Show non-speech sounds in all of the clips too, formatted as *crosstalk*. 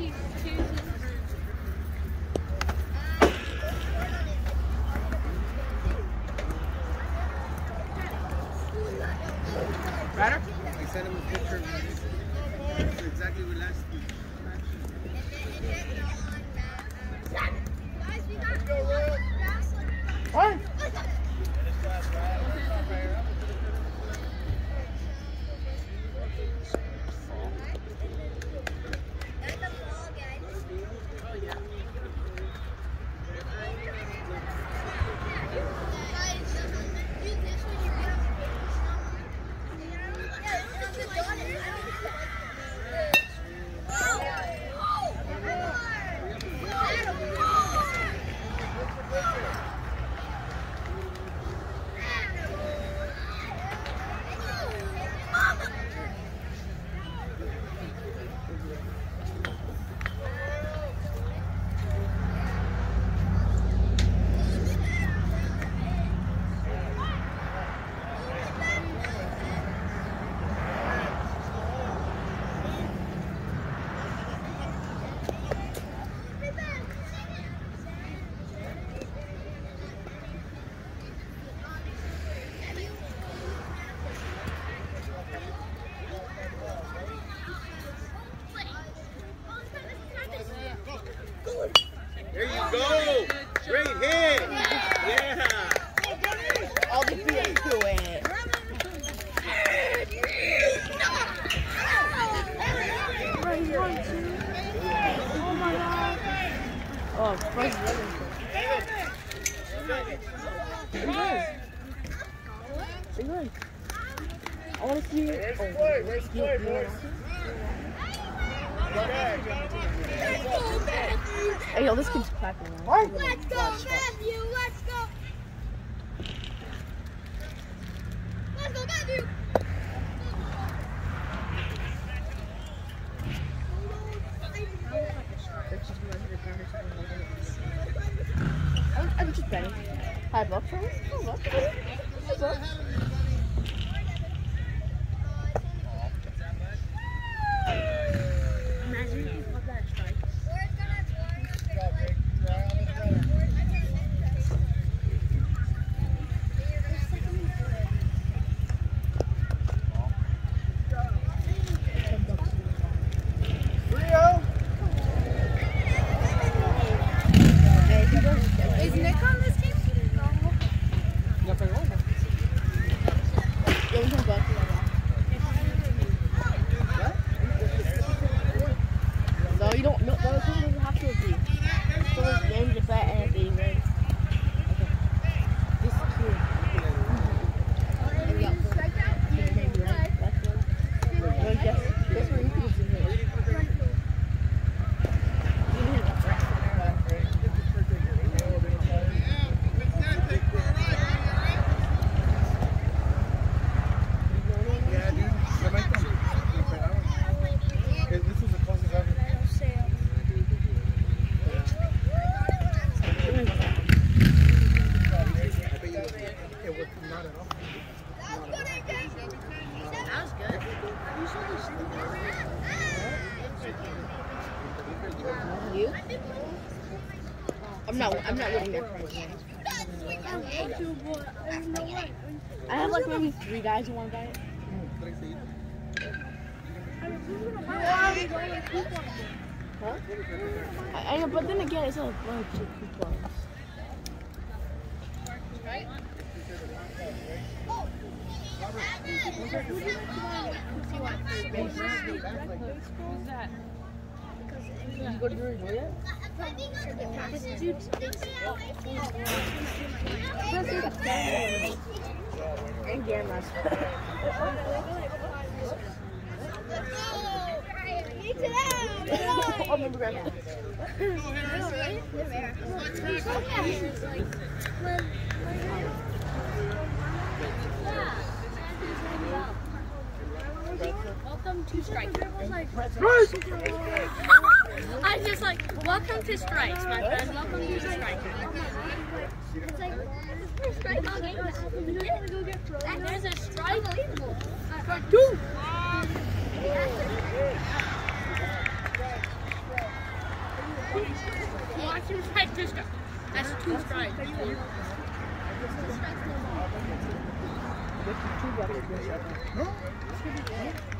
she chooses. Better? I sent him a picture of That's exactly what last week. What? There you go. Great hit. Yeah. All the feet to it. Oh, first Big one. I want to see it. Oh, Where's the boys? Hey, yo, this kid's man. Let's go, Matthew. Let's go. Let's go, Matthew. I'm, I'm just betting. Five bucks for this? Five bucks? Five bucks? Imagine if you put that strike. Rio! Is Nick on this team? Yo, we can go to the No, you don't. No, no, this doesn't have to agree. So this game just bet and be right. Okay. This is cute. And we got four. Okay, maybe right. Left one. No, guess. Guess where you can see it. You can hit it up right. Yeah, dude. That might be- This is the closest ever. It was not at all. That was good. You? I'm not. Living there. I have like maybe three guys who want to buy it. Huh? I, I but then again, it's a bunch coupons. Did you go to And Grandma's. I remember Grandma welcome to strikes. *laughs* I was just like, welcome to strikes, my friend. Welcome to strikes. It's like, there's a strike. There's a strike. Dude. Watch him strike two strikes. That's two strikes. Two strikes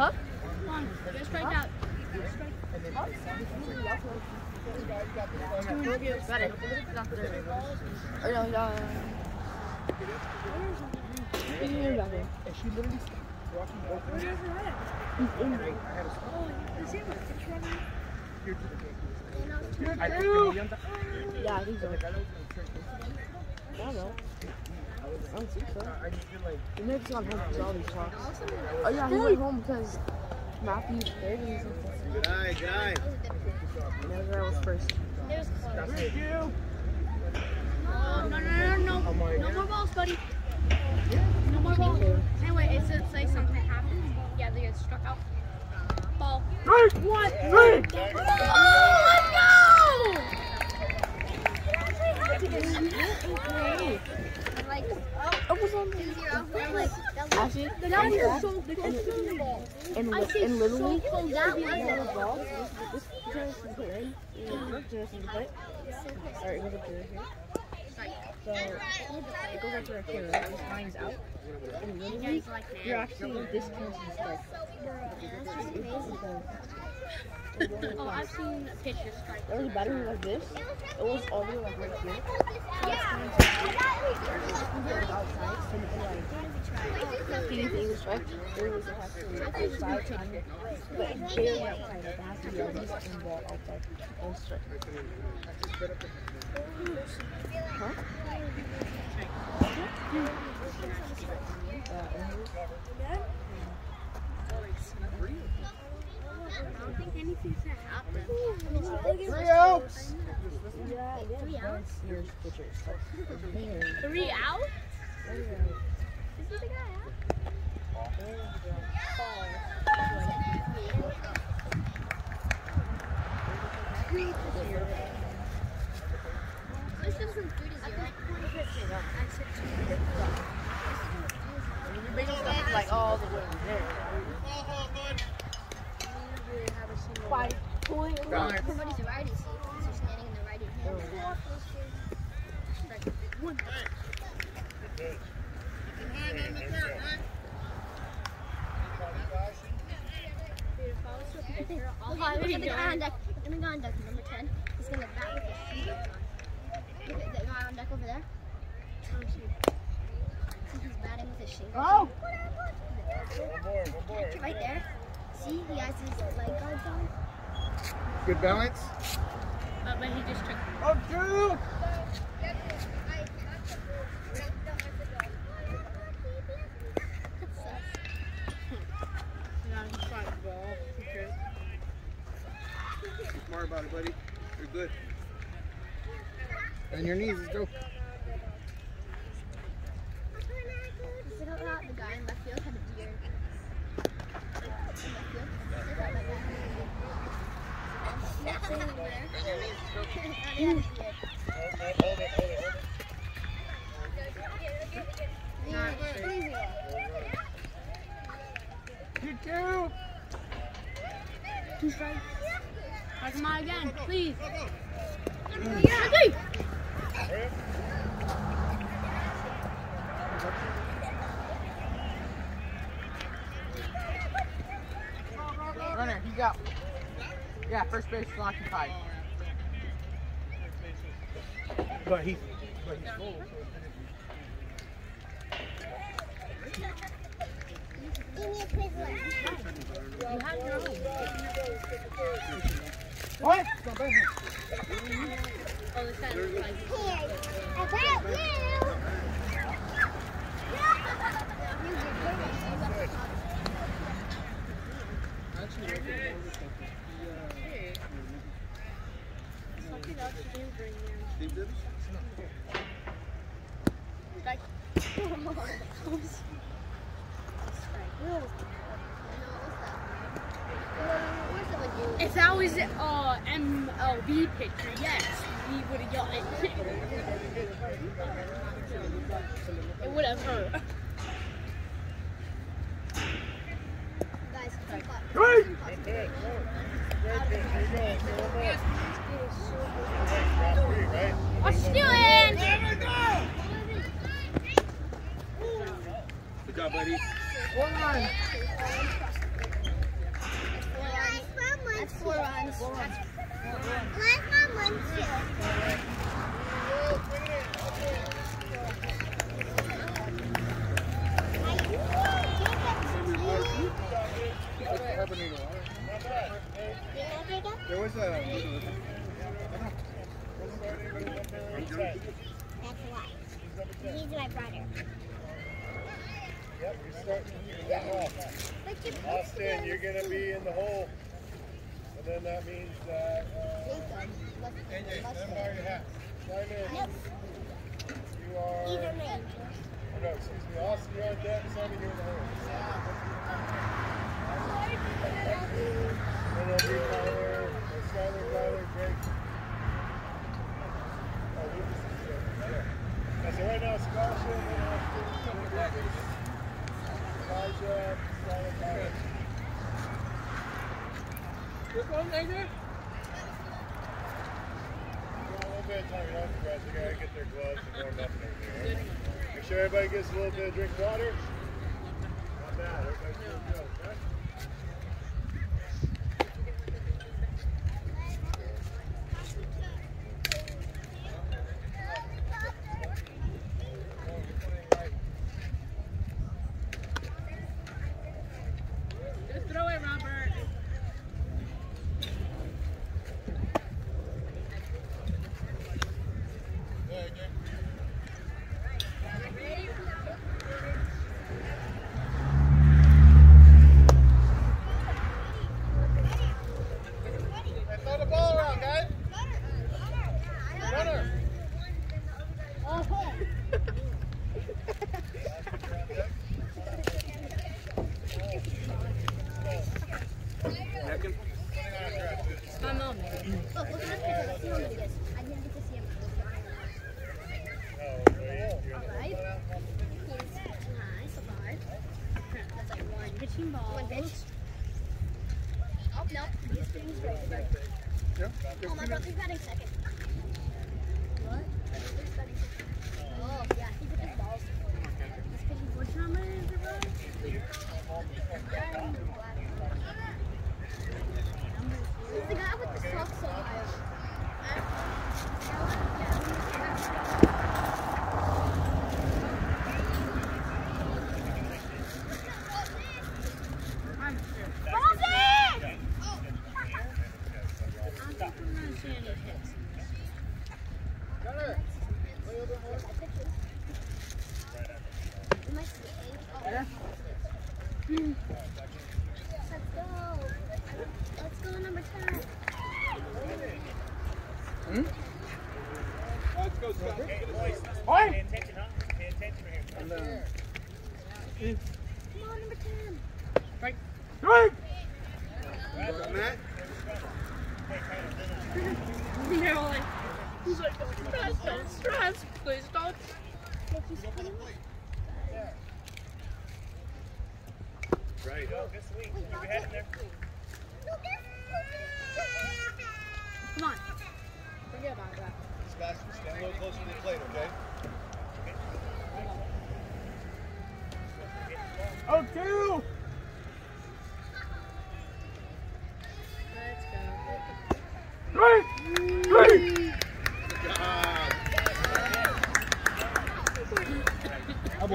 Huh? Come on, get straight out. Better. Or no, no. He's in back there. And she literally walking. He's in. I the I Yeah, I. I don't. I think so. I just feel like He may have gone home because all these talks. Oh yeah, he went home because Matthew's third and something. Good eye, good eye. Never was first. Thank you. Oh, no, no, no, no. No more balls, buddy. No more balls. Anyway, it said say something happened. Yeah, they get struck out. Ball. Three. What? Three. Oh, no! Like, It was on two zero. I'm like, that was, Actually, Now and you're that- so close. and, I and literally, so that was the balls, this, this Jonas put right? Yeah, Jonas put. Or it goes up to here. So it goes up to right here? This line's out. And literally, you're actually this close to the strike. Because Oh, I've seen pitchers strike. It was better like this. It was all the way like right here. Outside, so it like anything strike. There was actually outside time, but barely outside. It has to be at least one ball outside. And strike. Think anything's gonna happen. Three outs. and yeah, yeah. Once your pitcher starts very, Three out? very, Is he the guy out? This is from three to zero. You're making stuff like all the way there. On the number 10. He's gonna bat with his feet. Look at the guy on deck over there. He's batting with his shingle. Oh. Right there. See, he has his leg guards on. Good balance. Uh, but he just took. Oh, *laughs* two. Smart about it, buddy. You're good. And your knees, let's go. Is it not the guy in left field had a deer? In left field? Is that that guy? Yeah, sitting over there. Yeah, they had a deer. Yeah, crazy. You two. Two strikes. Strike him out again, please. Runner, he's out. Yeah, first base is occupied. But he's,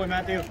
Matthew.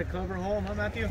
to cover hole, huh, Matthew?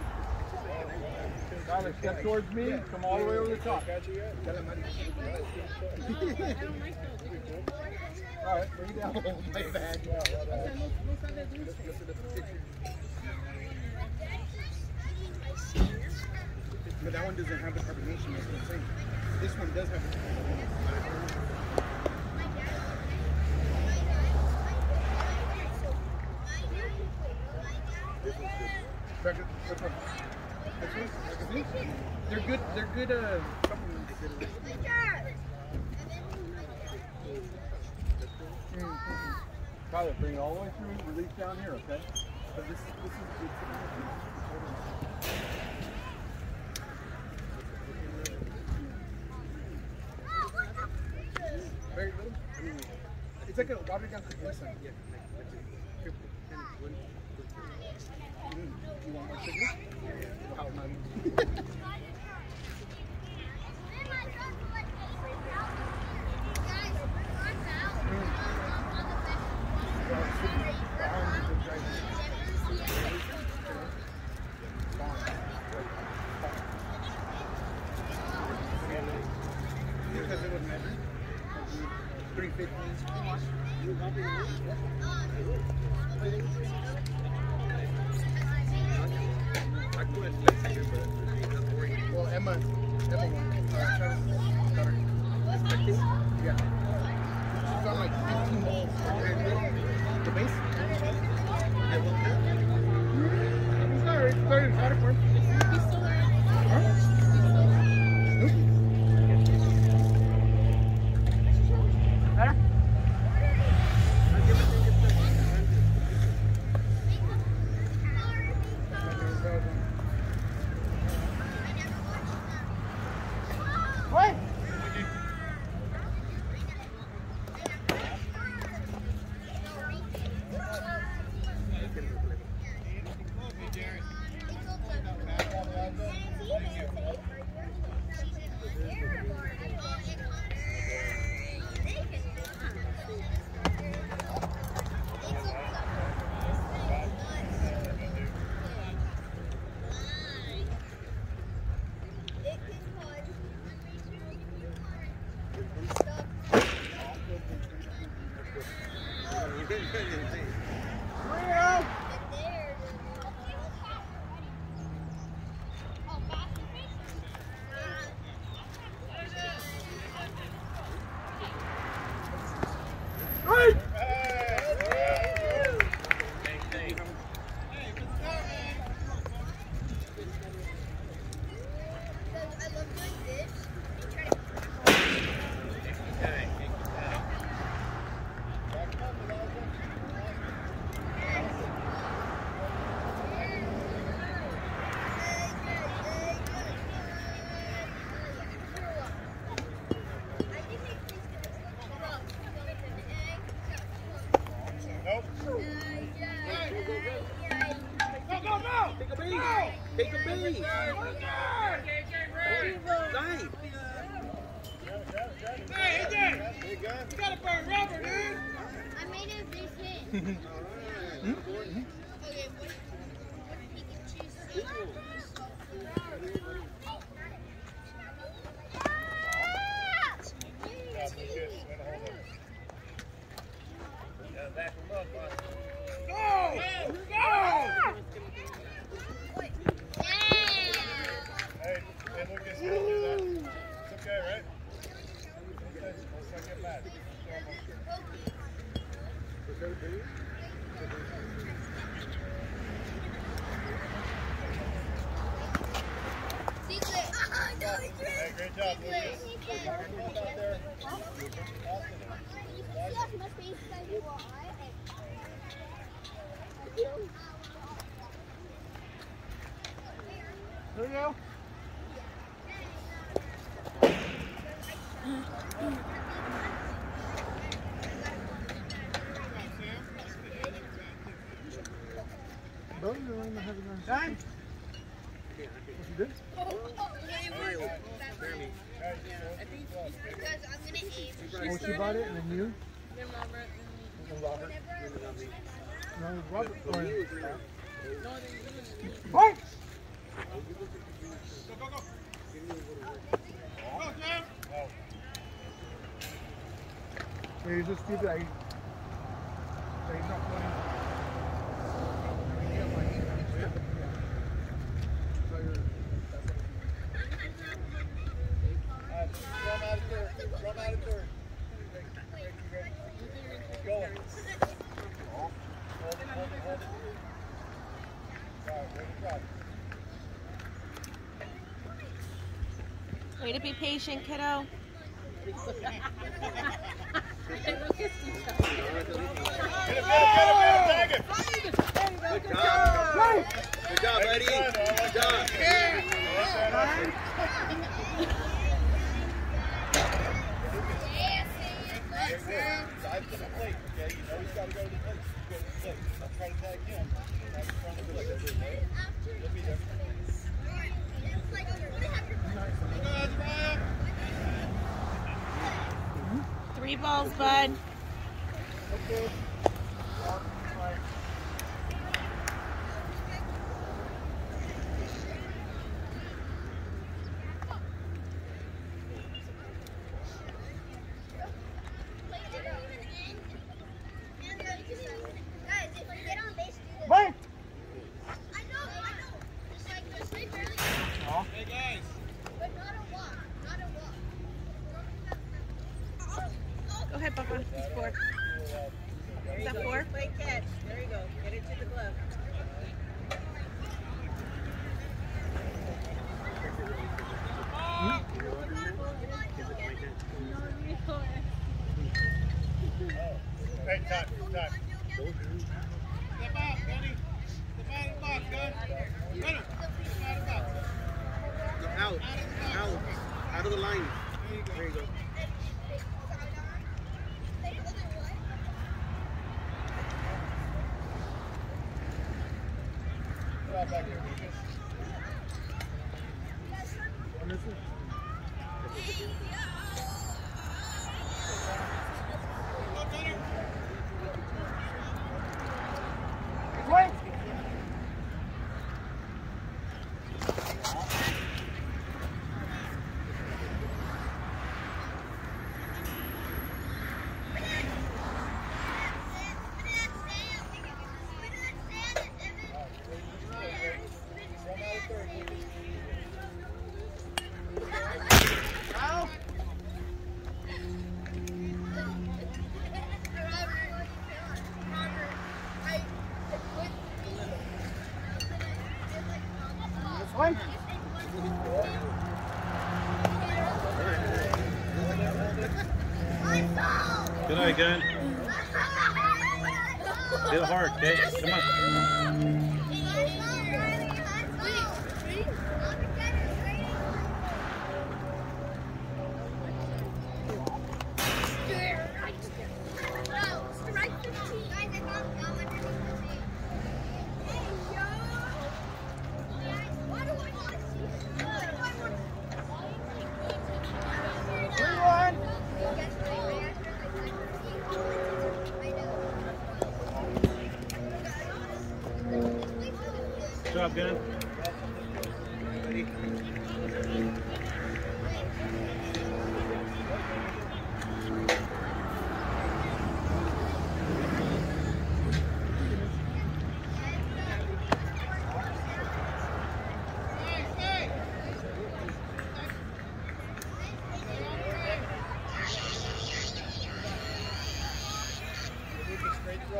Tyler, step towards me. Yeah. Come all the way over the top. all right, bring it down. My bad. But that one doesn't have the carbonation, that's what I'm saying. This one does have the carbonation. Second, which? they're good. They're good. Uh. Tyler, bring it all the way through. Release down here, okay? So this, this is good. Very little. It's like a water gun for the Yeah. Mm. You want more sugar? be patient, kiddo. Good job. Good job, buddy. Good job. Dive? You know he's got to go to the to the to tag him. He'll be there. Three balls, bud. Okay.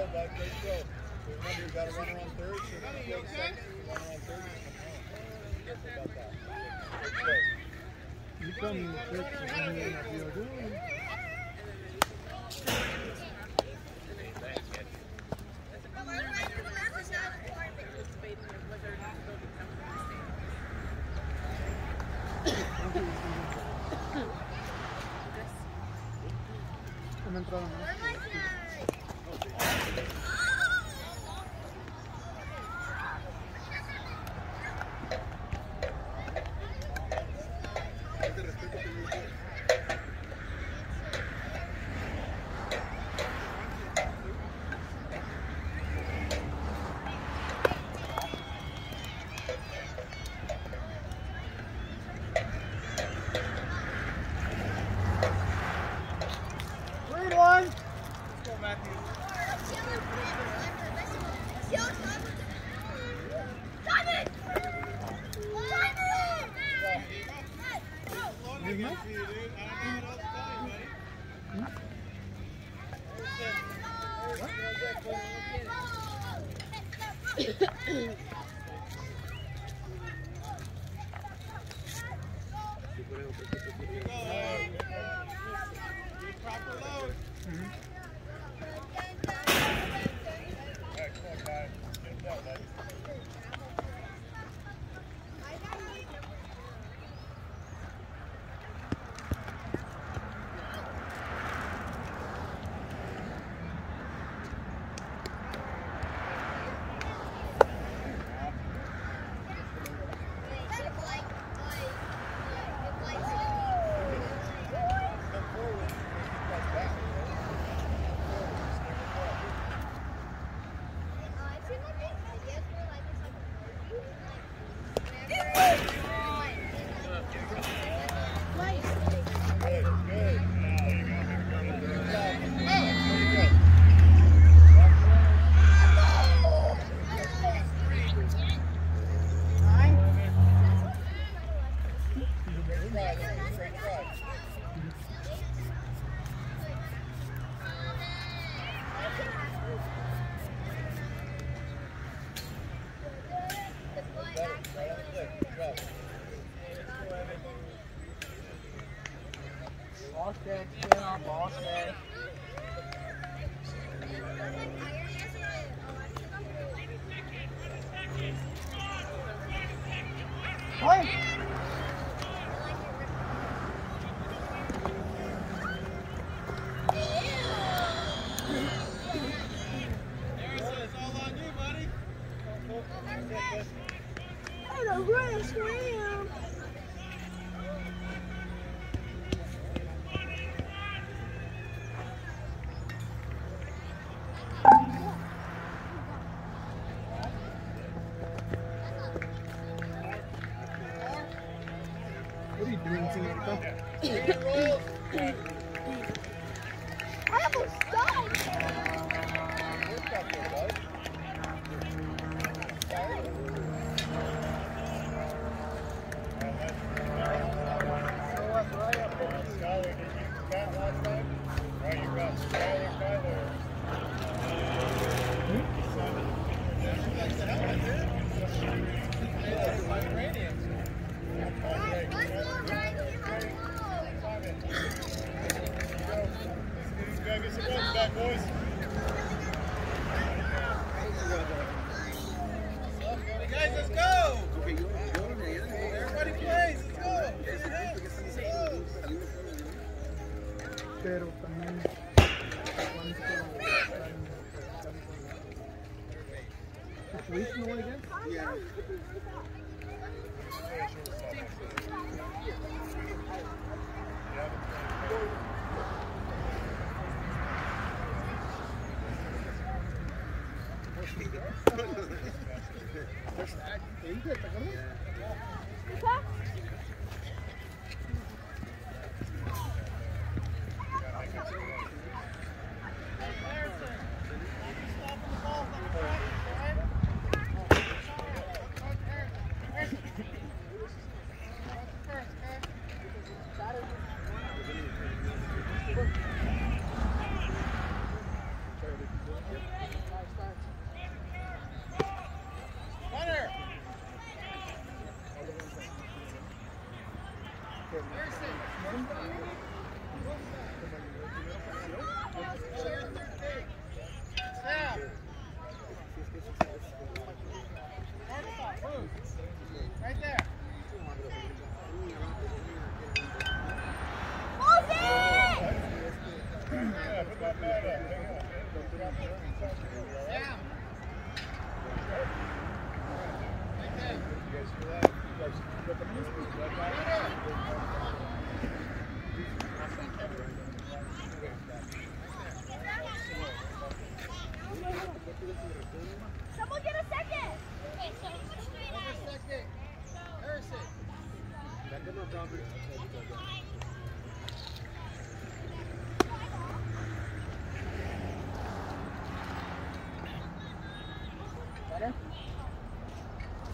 go back, they go. Remember, you got to run around third, so you take second, you run around third, you come home. About that. You come in the church, you know what you're doing.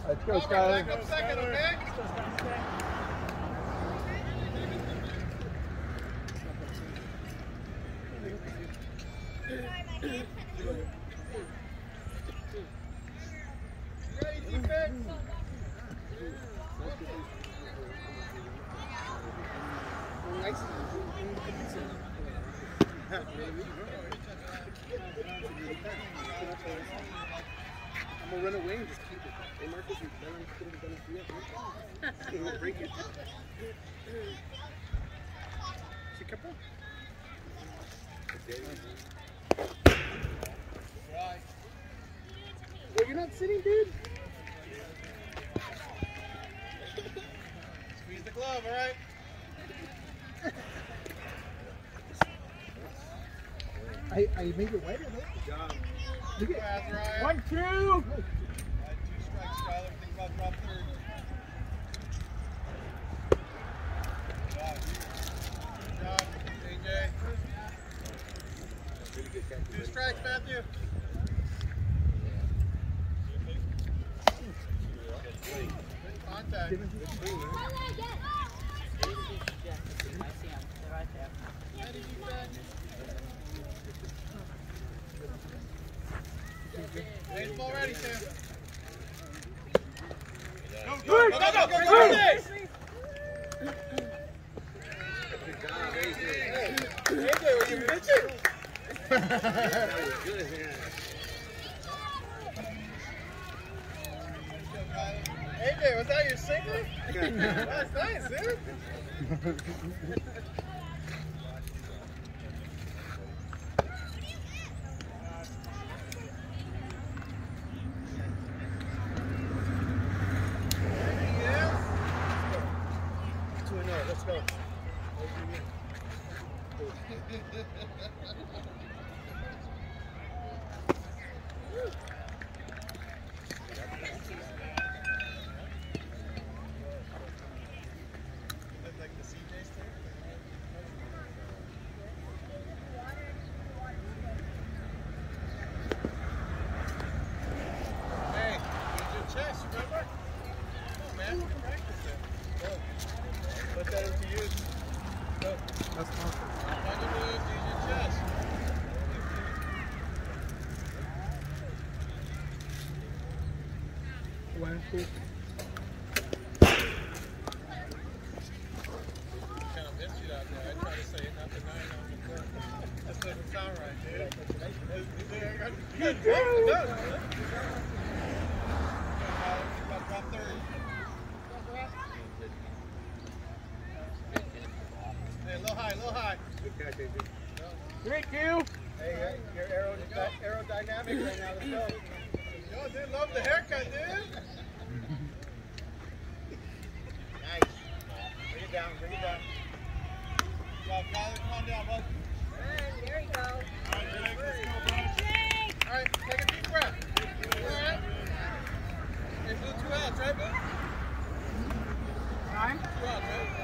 Let's go, Robert, Skyler. Back up second, okay? Sorry, Mikey. I make it wet. Three, two. Hey, uh, you're aerodynamic right now. Let's go. Yo, dude, love the haircut, dude. nice. Bring it down, bring it down. Go, Kyler, come. Good, there. All right, take a deep breath. All right. Two outs, right, bud? Time? Two outs, right?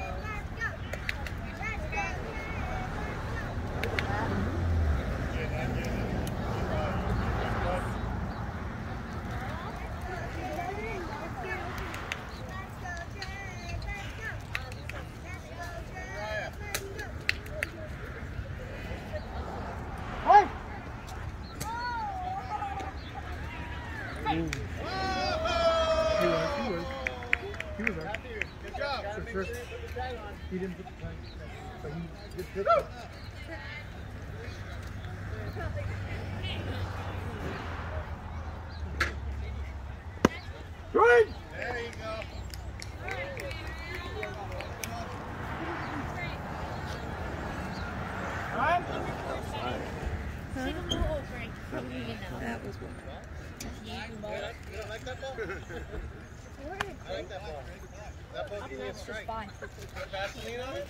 Vaseline on it?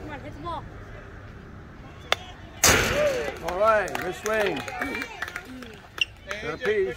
Come on, hit the ball. All right, good swing. Got a piece.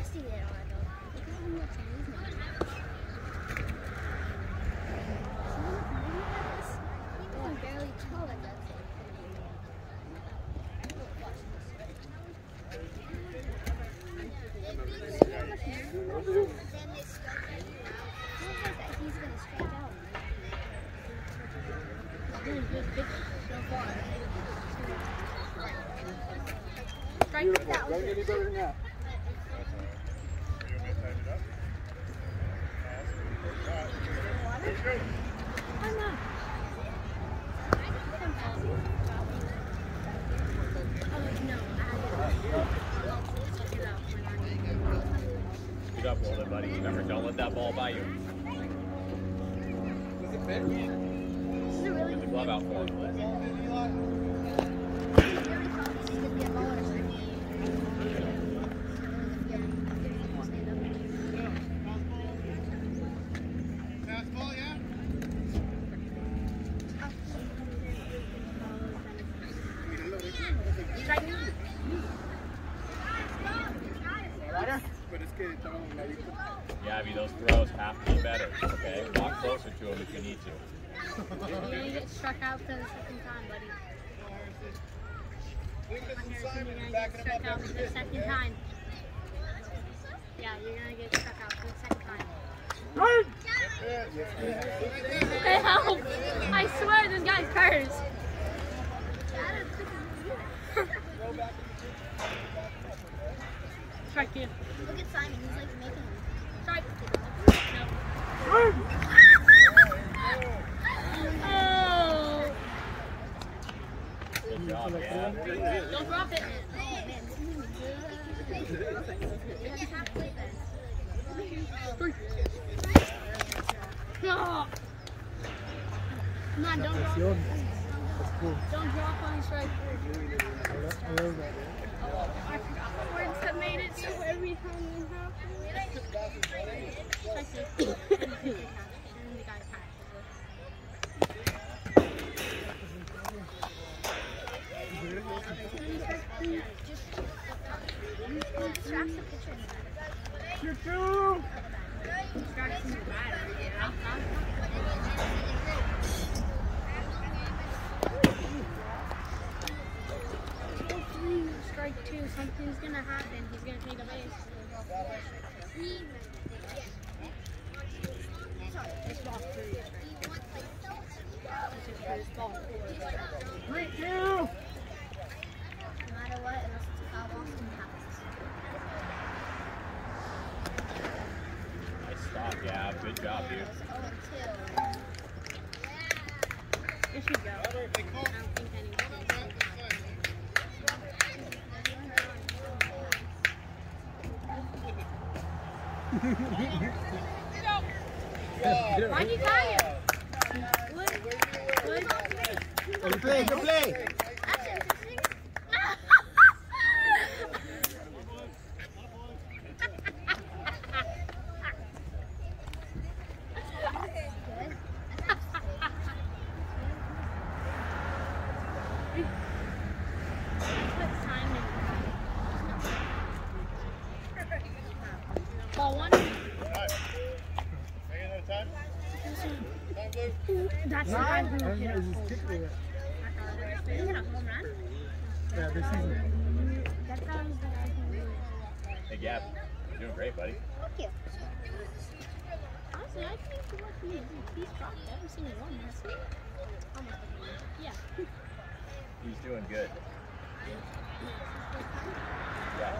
Simon, you're backing him up out every for the second time. Doing good. Yeah.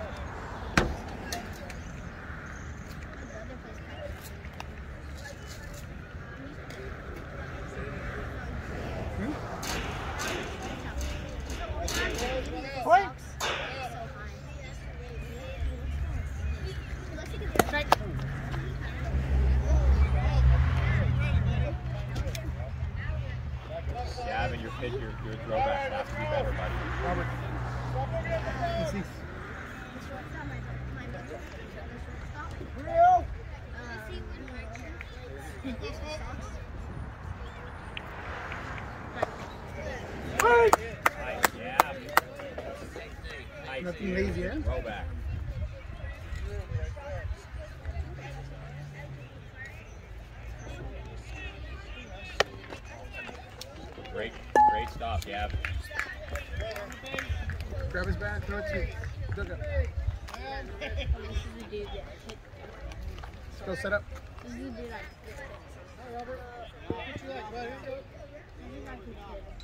Point. Strike. Gab, and your pitch, your, your throwback has to be better, buddy. Robert. Let's see. Real. Point. Nice, Gab. Nice, Nothing dude. lazy, eh? Throwback. Great, great off, Gab. Grab his bag, throw it to dugout. Oh, this is the dude that hit. Let's go set up. This is the dude I hit. Hi, Robert. What you like, bud? Here you go. This is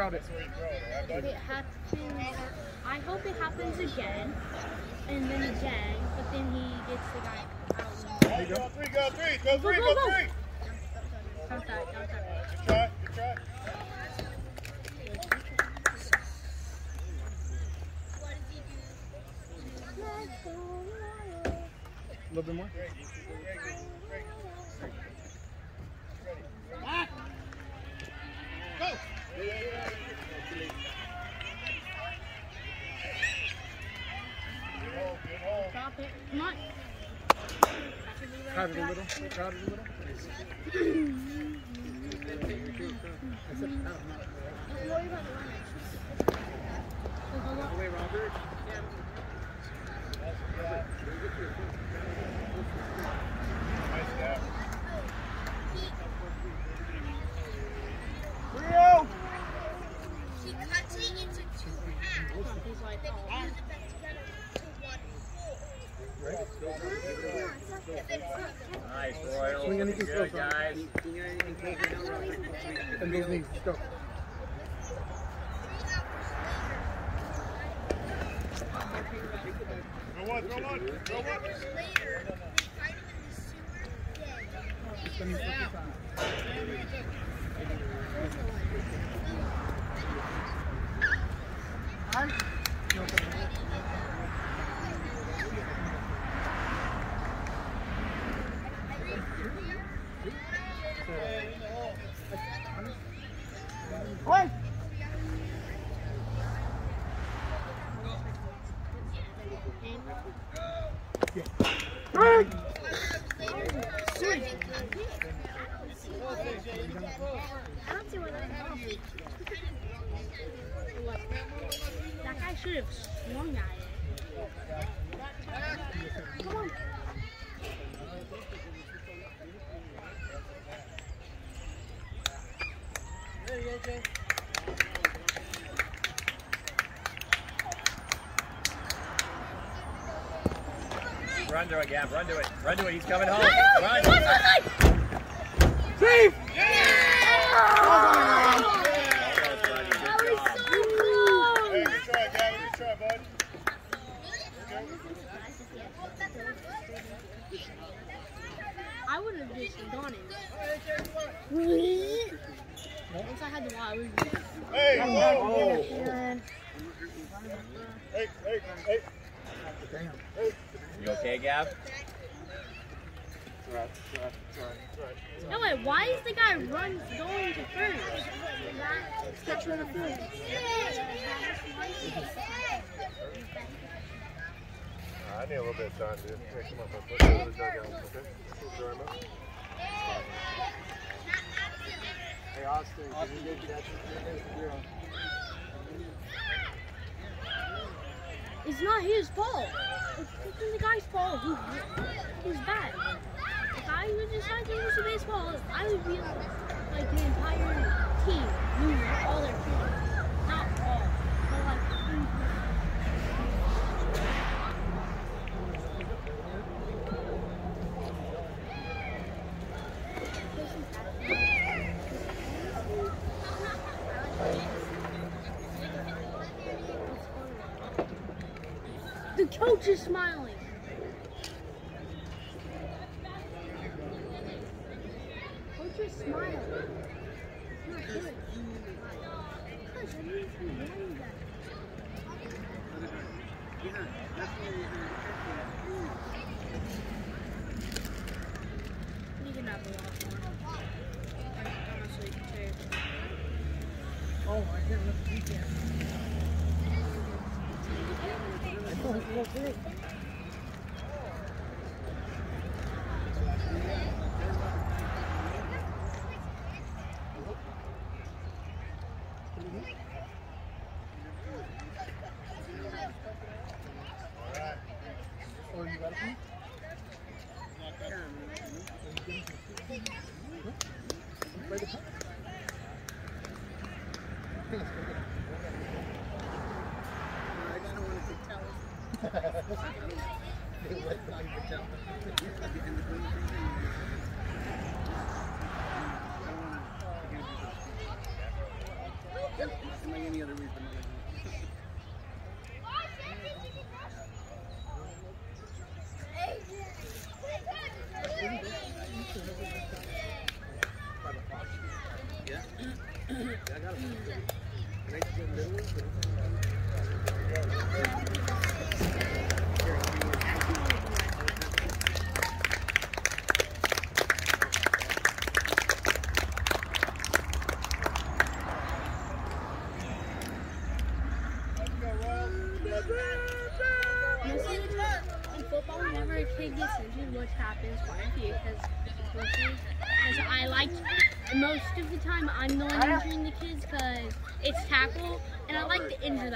Crowd it. That's where you throw it, all right, If it happens, I hope it happens again, and then again, but then he gets the guy out. Hey, go three, go three, go three, go, go go. three. Count that, count that. Good try, good try. A little bit more. Good hold, good hold. Drop it. Come on. Crowd it a little. Crowd it a little. I said crowd, not Don't worry about the runners. Go, go, go. Away, Robert. Nice, Gav. He cuts it into two halves. He's like, oh. Fuse it back together into one. Nice, Royals. Swing anything Good, close, guys. And those knees. Go. Throw one, throw one, throw one. Hours later, they find him in the sewer dead. Spend your fucking time. One. Three. I don't see where they're going. That guy should have swung at it. Come on. Run to it, Gab. Run to it. Run to it. He's coming home. Run. Safe. Hey, good try, Gavin, good try, bud. I would have just gone in. Once I had the ball, I would have Hey, whoa, whoa. And Hey, hey, hey. You okay, Gab? no wait, why is the guy run going to first? Catch you in the. I need a little bit of time, dude. Hey, come on. Let's go to the dugout, okay? Hey, Austin, can you get that? You're on. It's not his fault. It's the guy's fault. He, he's bad. If I would decide to use the baseball, I would be like the entire team lose all their teams.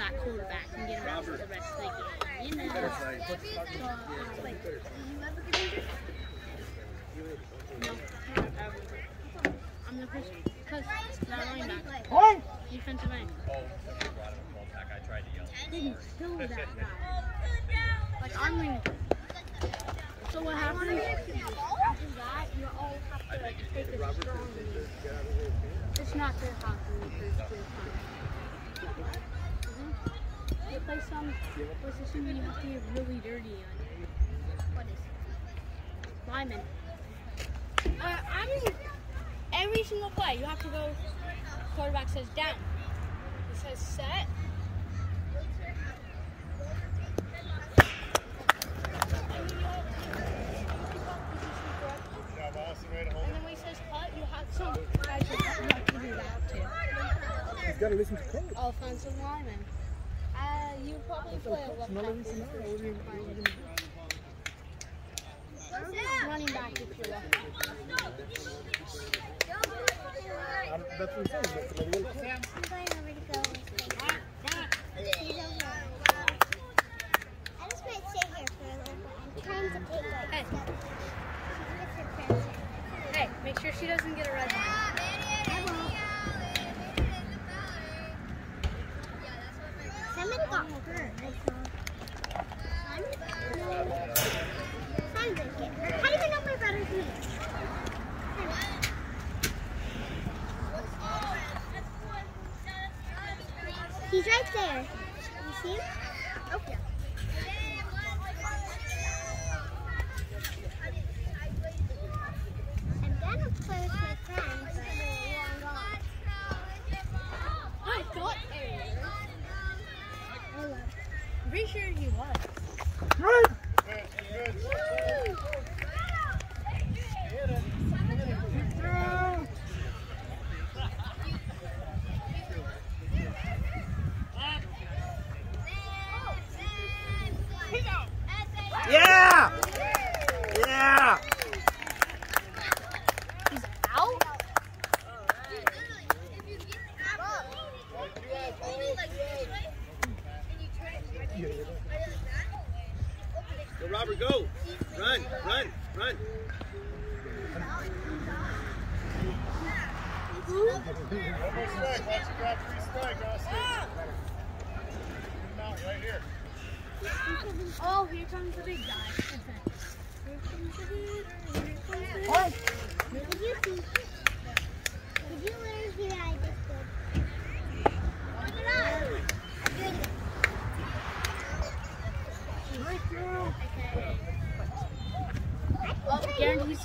That quarterback and get him out for the rest of the game. You know. Better side. So, uh, like, do you ever get injured? No, not ever. I'm the person, because not running back. Defensive end. I tried to yell. Didn't kill that guy. *laughs* Like I'm in. So what happens after that? You all have to like, take a strong lead. It's not to happen the first two times. You play some position you have to get really dirty on. What is it? Lineman. Uh, I mean, every single play you have to go. Quarterback says down. It says set. Job, Austin, way to hold And then when he says cut, you have some guys that you have to do that too. He's got to listen to coach. Offensive lineman. You probably play a left Another back. reason now. What do you- what do you- Running back if you're left back. I don't- That's what I'm saying. That's like a little coach. I'm going over to go. He's over. I just might stay here for a little bit. I'm trying to take like Hey. steps. She's with her friends. Hey, make sure she doesn't get a red line. I won't. Simon got hurt. I saw. Simon? No. Simon didn't get hurt. How do you know my brother's name? Simon. He's right there. You see him? Okay. I'm gonna play with my friends. I thought Aaron. Hold on. I'm pretty sure he was. Good, good. Yeah! Yeah! He's out? Go, Robert, go! Run, run, run! One more strike. Watch you grab free strike, Austin. Come out right here. Oh, here comes the big guy. Here comes the big Here comes the big Did you see? Did you learn who I just did? Look it up. Good. Oh, guarantee something. Tell you here. You can look behind you. No. Big down. What happens the second time when the guy does What is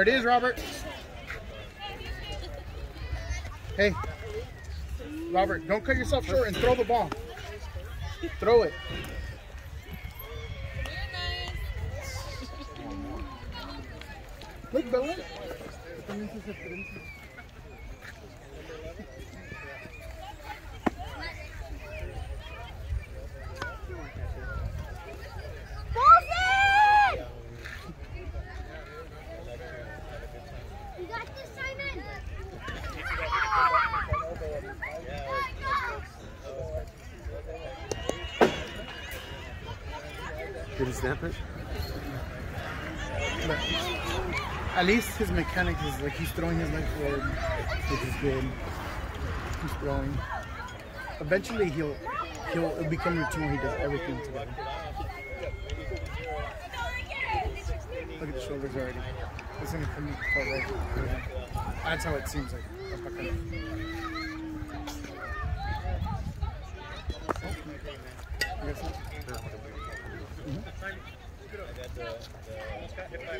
There it is, Robert. Hey, Robert, don't cut yourself short and throw the ball. Throw it. Look, Bella. You got this, Simon. Did he snap it? At least mechanics is like he's throwing his leg forward, which is good. He's throwing. Eventually he'll he'll it'll become routine he does everything together. Look at the shoulders already. It's gonna come far right. That's how it seems like. That's not gonna-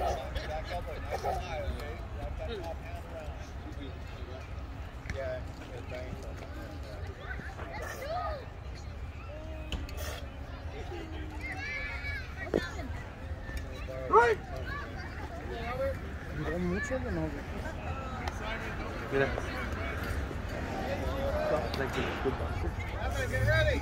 Oh. You guys see? Duró mucho de no. Mira. Get ready.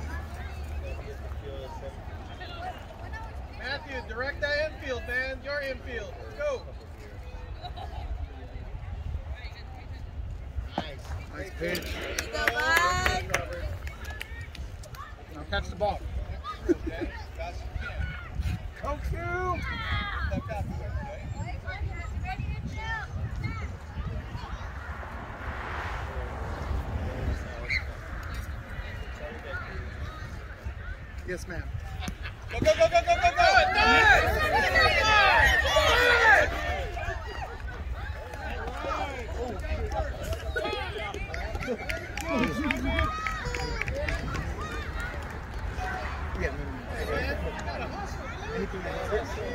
Matthew, direct that infield, man. Your infield. Let's go. Nice pitch. Go, bud. Now catch the ball. Come through. Yes, ma'am. Go, go, go, go, go, go, go! Yeah, no, no, no. Anything else?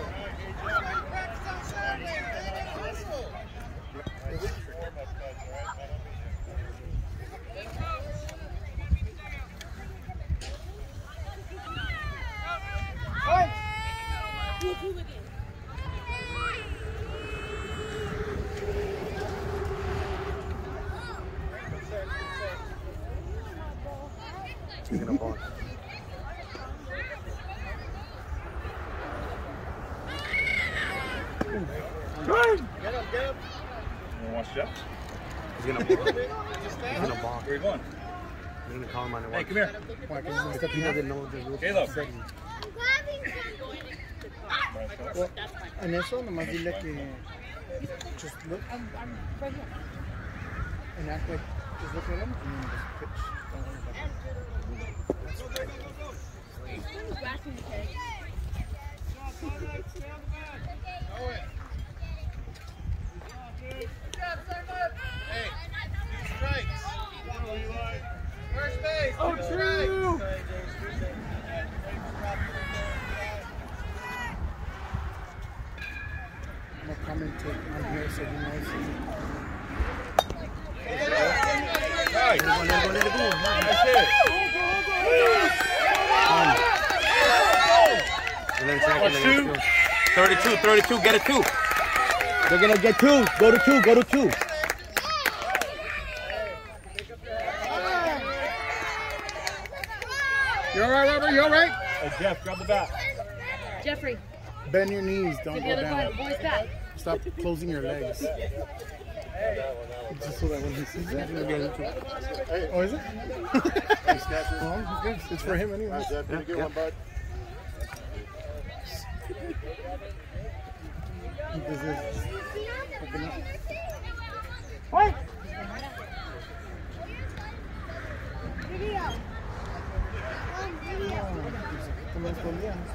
Speaking of ball. Get him, get him. You want to watch Jeff? He's gonna ball. He's gonna ball. Where are you going? He's gonna call him on the Hey, come here. Why, 'cause he's Except he doesn't know the rules. Caleb. Setting. Well, en eso nomás dile que just look I'm, I'm right here. and act like just look at him and then just pitch. Don't worry about it. Scratching the cake. Hey, two strikes. First base. Oh, true. I'm gonna commentate on here so he knows. Nice. Let it go, let it go, let it go. Nice hit. And then second, Watch and two. then two. 32, 32, get a two. They're gonna get two. Go to two, go to two. You alright, Robert? You alright? Hey, Jeff, grab the bat. Jeffrey, Bend your knees. Don't go down. boy's back. Stop closing your legs. Just so that when he sees it, he'll be able to. Oh, is it? well, *laughs* oh, it's for him anyway. Jeff, did you get Yeah, one, bud? This is up. Video. One video. Escondías.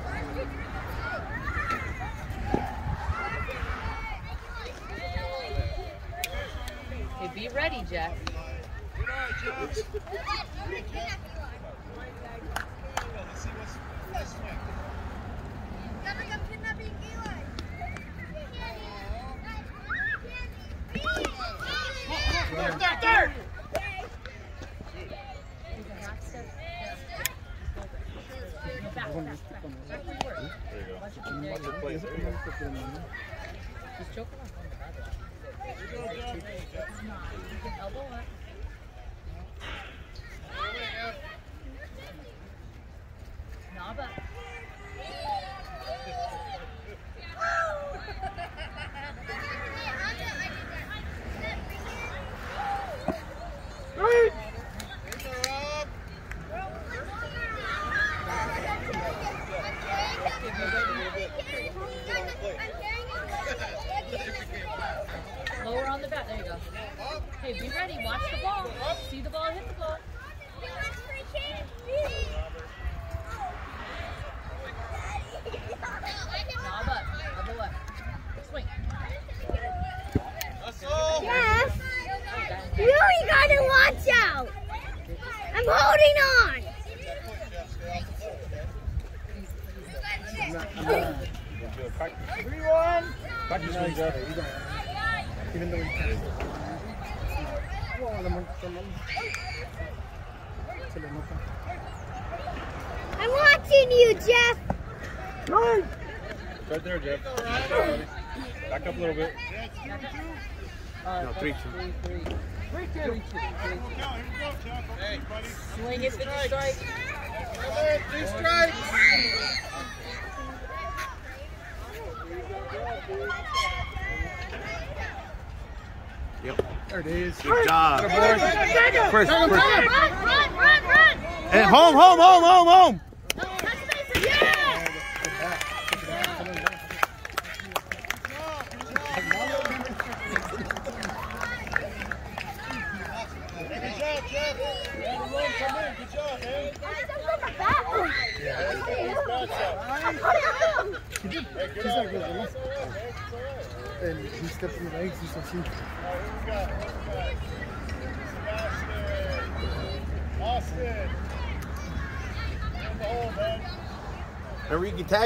Be ready, Jeff. Just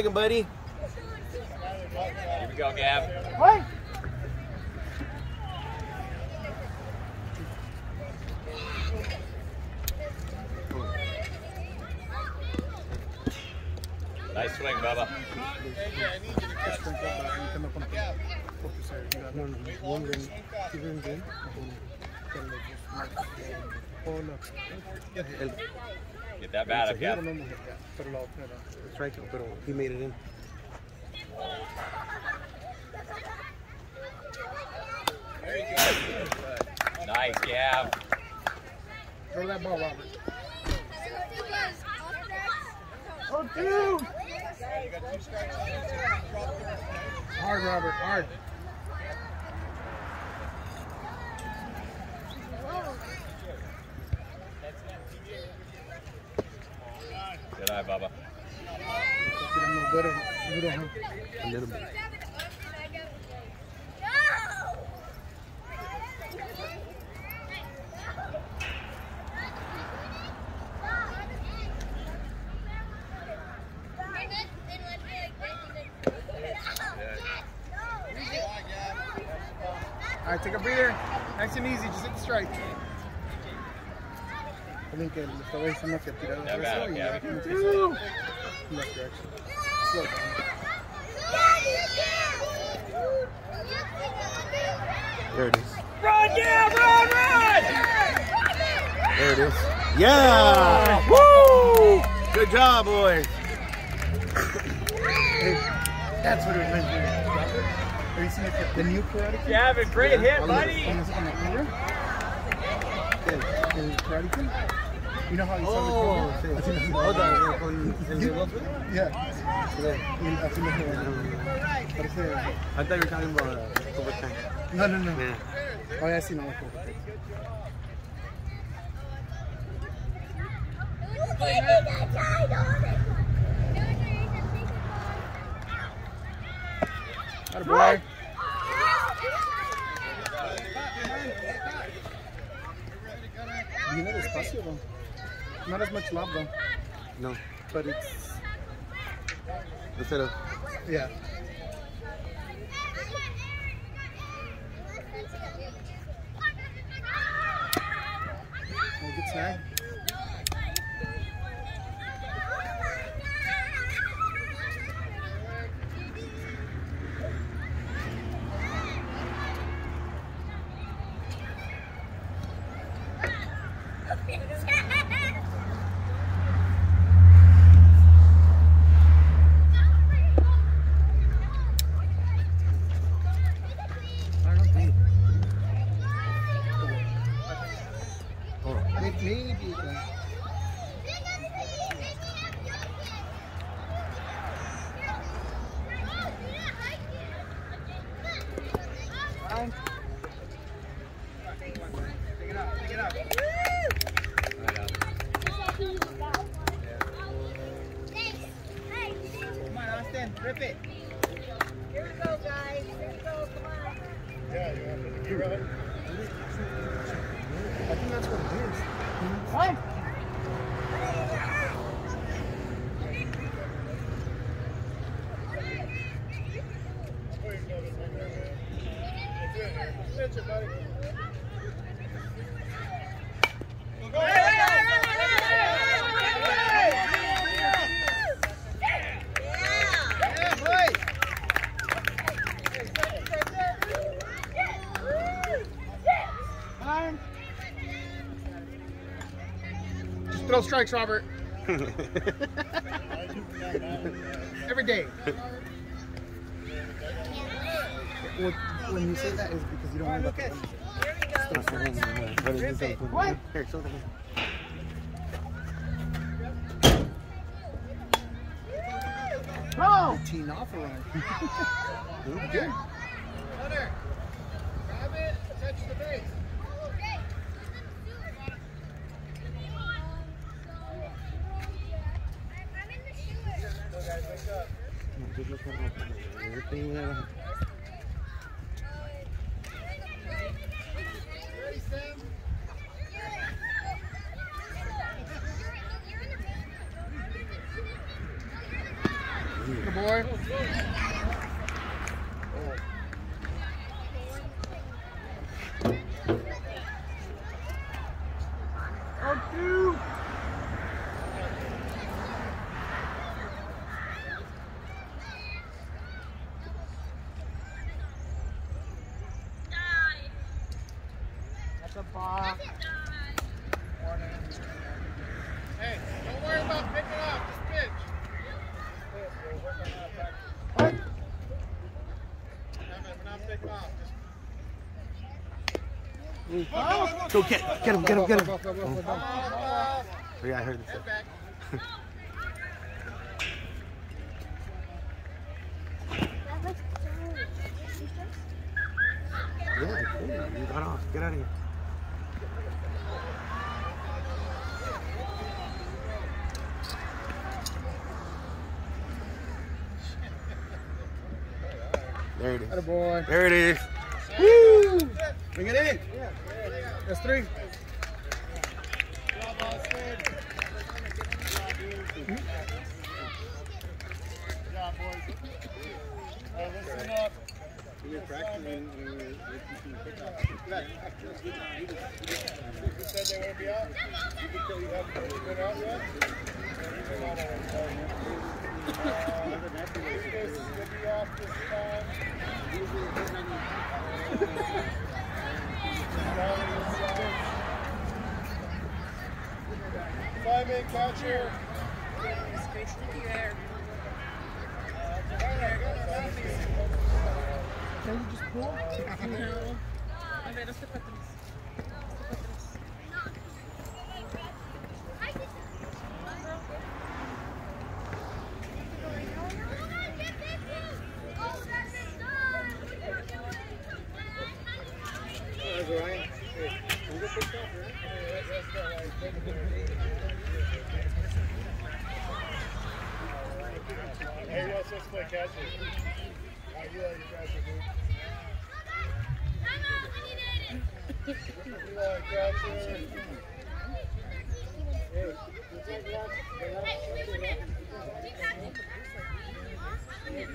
Him, buddy. Here we go, Gav. What? Nice swing, Bubba. No, no, one ring, two rings in, and then Oh, no. El Get that bat up, Gav. No, no, yeah, pero la strike, he made it in. Nice, Gav. Throw that ball, Robert. Oh, dude! Hard, Robert, hard. Good eye, Bubba. Get him no good, good on him. And then All right, take a breather. Nice and easy, just hit the strike. I think que le estaba diciendo que tirara Ya, eso vea, y ya. ya como que se- left direction. Slow down. there it is. Run, Gav, run, run! There it is. Yeah! Woo! Good job, boys. Hey, that's what it meant. Have you seen the, the new Karate Kid? Gavin, great hit, On the- buddy. On the, on the finger? El, el Karate Kid? You know how he Oh, saw sí. the Así lo- Oh, the- con el de Will Smith? Yeah. Y el- así lo hacía. Parece... I thought you were talking about uh, Cobra Kai. No, no, no. Yeah. Oh, yeah, sí, no. Okay. Attaboy. Viene despacio, though. Not as much love, though. No. But it's... Instead of Yeah. Good snag. I don't think. Maybe, maybe. uh, Yeah, you want me to get right? I think that's what it is. Fine. Attention, buddy. Just throw strikes, Robert. *laughs* Every day. When, when you say that is because you don't want to What? Here, show them. Oh! Teen off around. *laughs* Good. Hunter, grab it, touch the base. 就是看到我是飞过来了。Go get, get him, get him, get him. Oh. Yeah, I heard this. yeah, cool. you got off. Get out of here. There it is. Attaboy. There it is.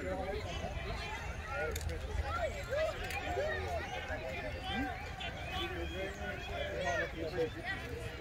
Thank you.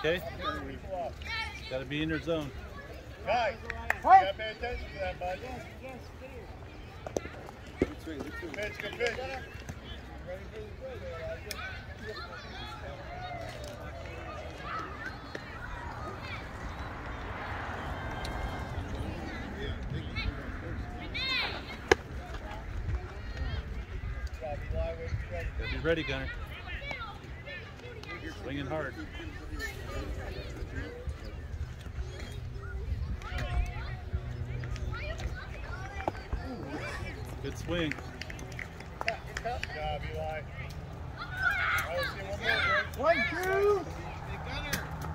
Okay? Gotta be in their zone. Guys, you gotta pay attention to that, bud. Good pitch, good pitch. Gotta be live, wait, be ready. Gotta be ready, Gunner. Swinging hard. Good swing. Gotta be live. All right, let's get one more, Greg. One, two.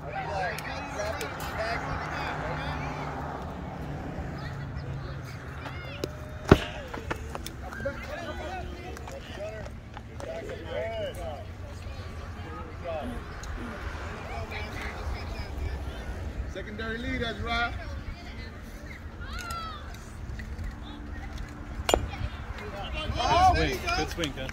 Gotta be live. Drop it, tag. Good. Secondary lead, that's right. Good swing. Good swing, gun.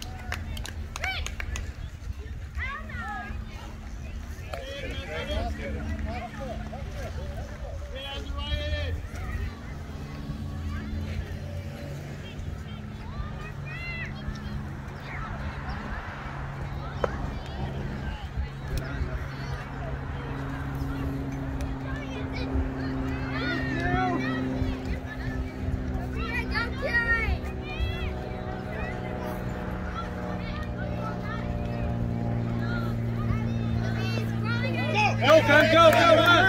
Go, gun, go, go, gun.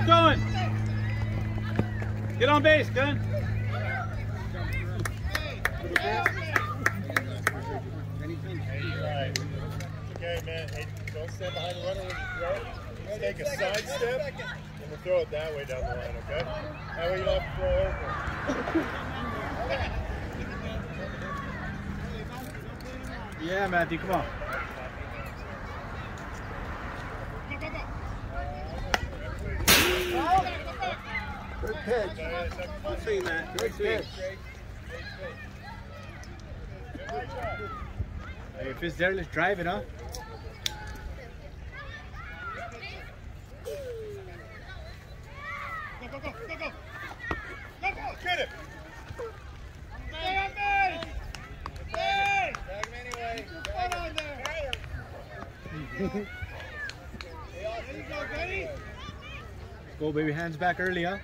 Keep, going. Get on base, gun. Okay, man. Hey, don't stand behind the runner when you throw. Take a side step, and we'll throw it that way down the line, okay? That way you don't have to throw over. Yeah, Matthew, come on. Pitch. Good swing, Matt. Good pitch. Hey, if it's there, let's drive it, huh? Get it! Stay on base! Stay! Tag him anyway. Get on there. There you go, Benny. Go, baby. Hands back early, huh?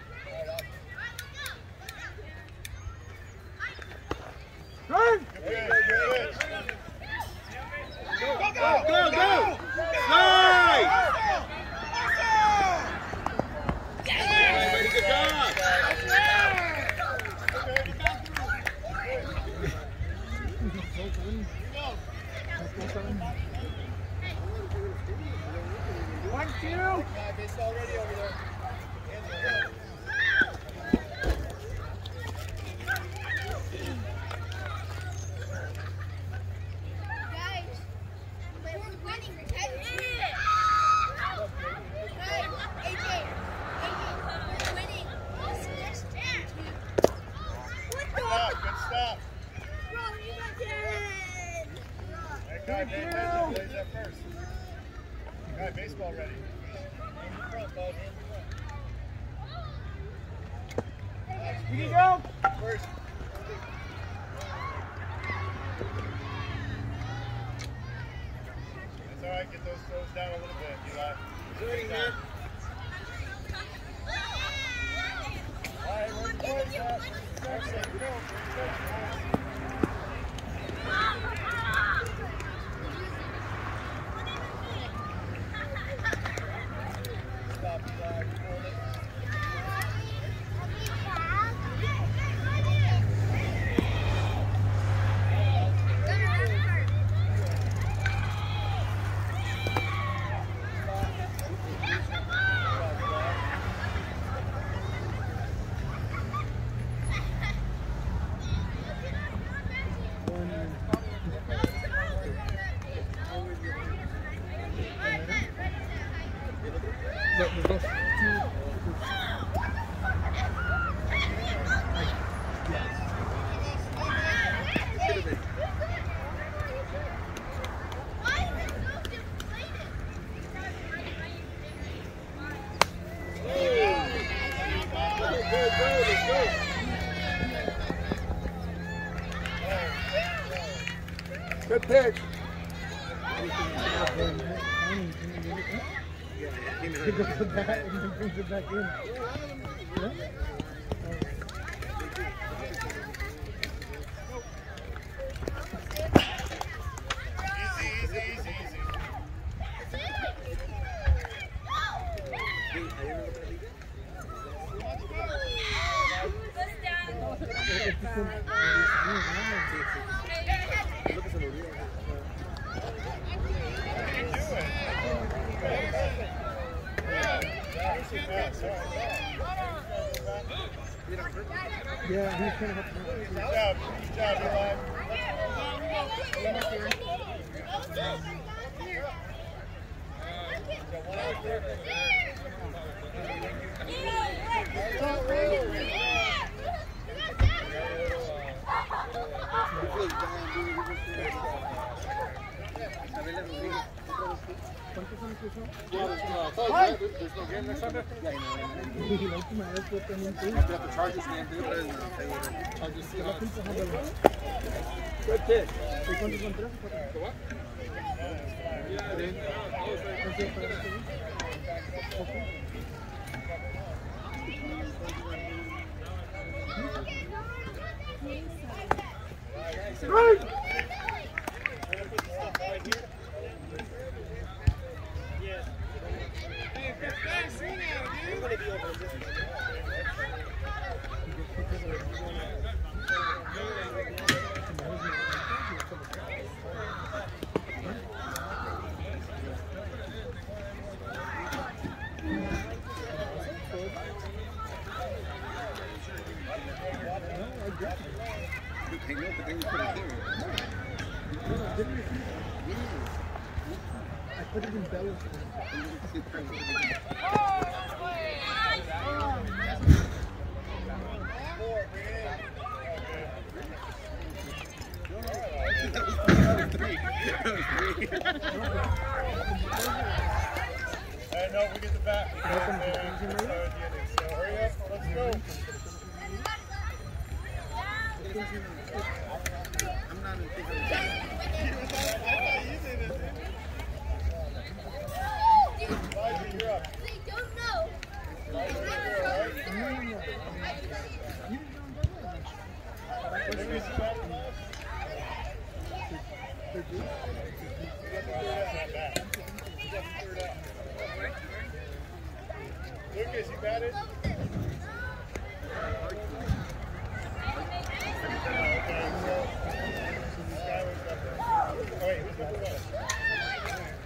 Lucas, you got it?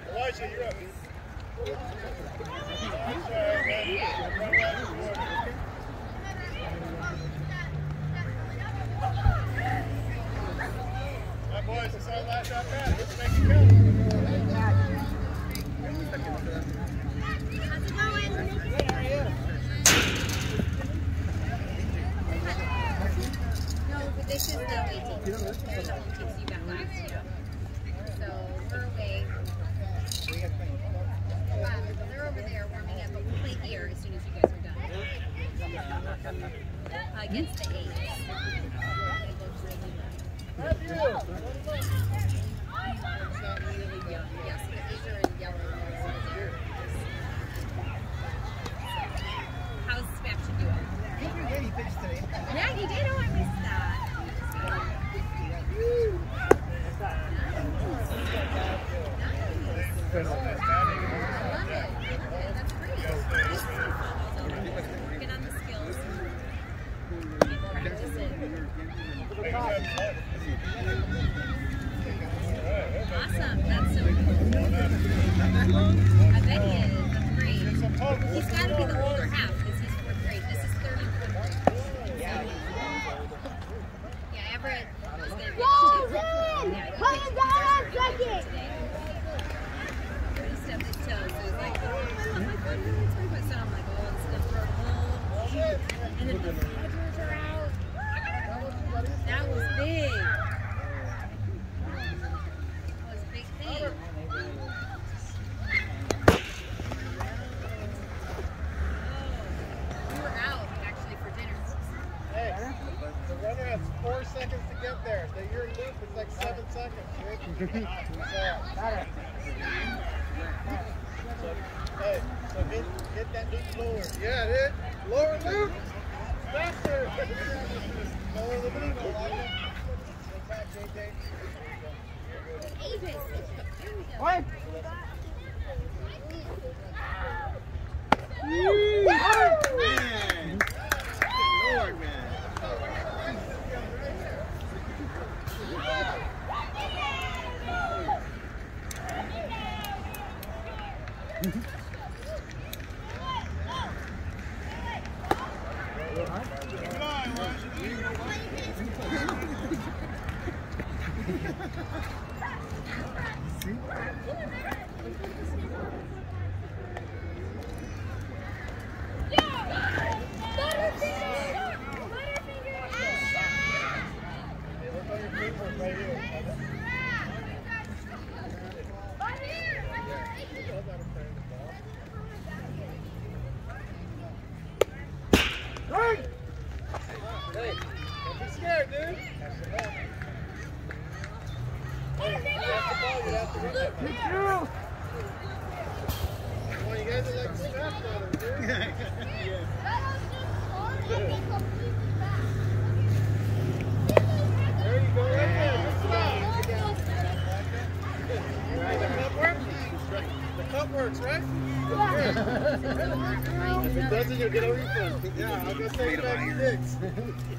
Elijah, you're up. Boys, it's our last shot back. Let's make it count. Yeah, I'm gonna take back six.